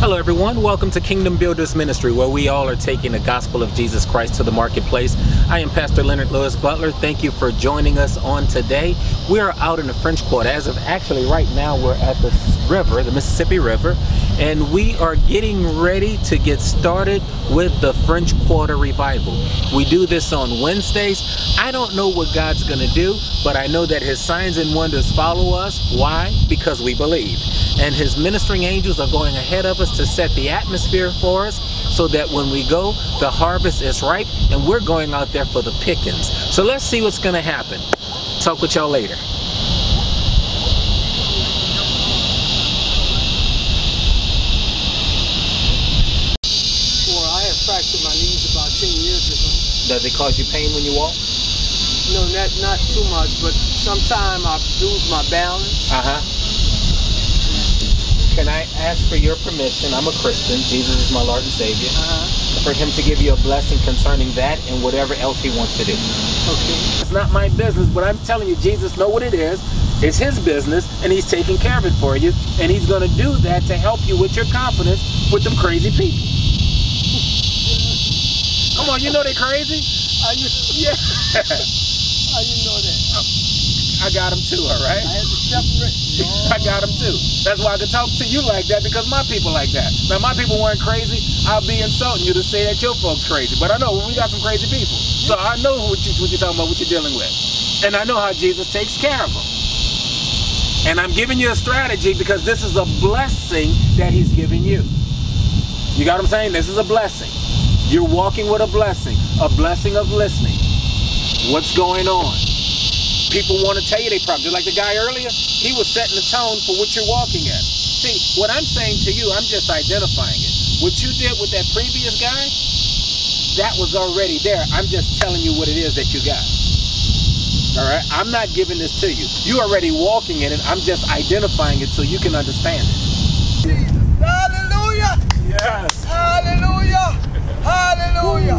Hello, everyone. Welcome to Kingdom Builders Ministry, where we all are taking the gospel of Jesus Christ to the marketplace. I am Pastor Leonard Lewis Butler. Thank you for joining us on today. We are out in the French Quarter. As of actually right now, we're at the river, the Mississippi River, and we are getting ready to get started with the French Quarter Revival. We do this on Wednesdays. I don't know what God's going to do, but I know that His signs and wonders follow us. Why? Because we believe. And His ministering angels are going ahead of us to set the atmosphere for us so that when we go, the harvest is ripe and we're going out there for the pickings. So let's see what's going to happen. Talk with y'all later. Well, I had fractured my knees about 10 years ago. Does it cause you pain when you walk? No, not not too much, but sometimes I lose my balance. Uh huh. Can I ask for your permission? I'm a Christian. Jesus is my Lord and Savior. Uh-huh. For Him to give you a blessing concerning that and whatever else He wants to do. Okay. It's not my business, but I'm telling you, Jesus know what it is. It's His business, and He's taking care of it for you. And He's going to do that to help you with your confidence with them crazy people. Come on, you know they crazy? I, Yeah. how you know that? Oh, I got them too, all right? I had to separate. I got them too. That's why I can talk to you like that because my people like that. Now my people weren't crazy. I'll be insulting you to say that your folks crazy, but I know we got some crazy people. So I know what, you, what you're talking about, what you're dealing with, and I know how Jesus takes care of them. And I'm giving you a strategy because this is a blessing that He's giving you. You got what I'm saying? This is a blessing. You're walking with a blessing, a blessing of listening. What's going on? people want to tell you they problem. Just like the guy earlier, he was setting the tone for what you're walking at. See, what I'm saying to you, I'm just identifying it. What you did with that previous guy, that was already there. I'm just telling you what it is that you got. All right? I'm not giving this to you. You're already walking in it. I'm just identifying it so you can understand it. Jesus. Hallelujah. Yes. Hallelujah. Hallelujah.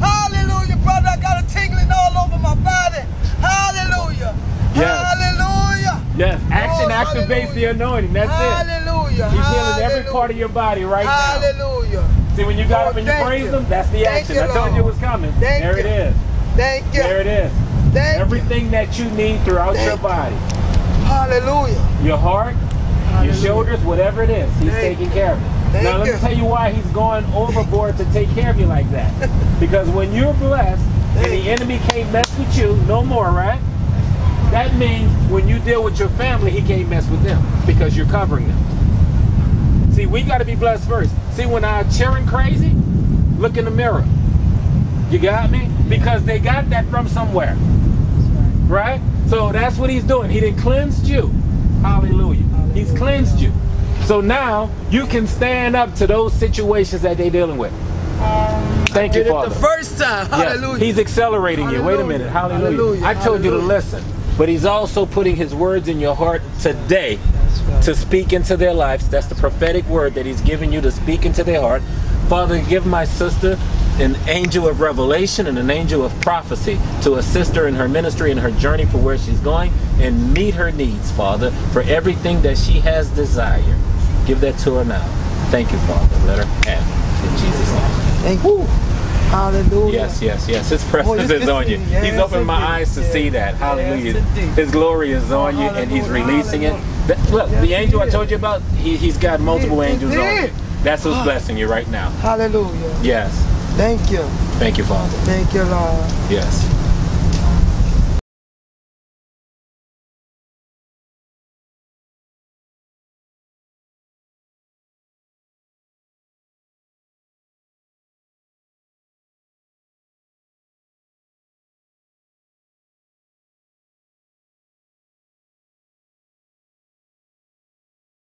Hallelujah, brother. I got a tingling all over my body. Hallelujah. Yes. Hallelujah. Yes. Action Oh, activates the anointing. That's it. Hallelujah. He's healing every part of your body right now. Hallelujah. See, when you got Oh, up and you praised him, that's the Thank action. you, I told you it was coming. Thank there it you. is. Thank you. There it is. Thank you. Everything that you need throughout Thank your body. Hallelujah. Your heart, your shoulders, whatever it is, he's Thank taking care of it. Thank now let you. me tell you why he's going overboard to take care of you like that. because when you're blessed and Thank the enemy can't mess with you no more, right? That means when you deal with your family, he can't mess with them because you're covering them. See, we got to be blessed first. See, when I'm cheering crazy, look in the mirror. You got me? Because they got that from somewhere. Right? So that's what he's doing. He did cleansed you. Hallelujah. He's cleansed you. So now you can stand up to those situations that they're dealing with. Thank you, Father. the first time. Yes, Hallelujah. He's accelerating you. Wait a minute. Hallelujah. Hallelujah. I told you to listen. But he's also putting his words in your heart today right. to speak into their lives. That's the prophetic word that he's giving you to speak into their heart. Father, give my sister an angel of revelation and an angel of prophecy to assist her in her ministry and her journey for where she's going and meet her needs, Father, for everything that she has desired. Give that to her now. Thank you, Father. Let her have it. In Jesus' name. Thank you. Hallelujah. Yes, yes, yes. His presence Oh, is on you. indeed. He's Yes, opened my eyes to Yes. see that. Hallelujah. indeed. His glory is on you and he's releasing it. That- look, Yes, the angel I told you about, he, he's got multiple He- he angels on you. That's who's blessing you right now. Hallelujah. Yes. Thank you. Thank you, Father. Thank you, Lord. Yes.